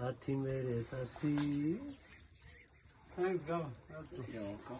साथी मेरे साथी Thanks, Gava. That's good. You're welcome.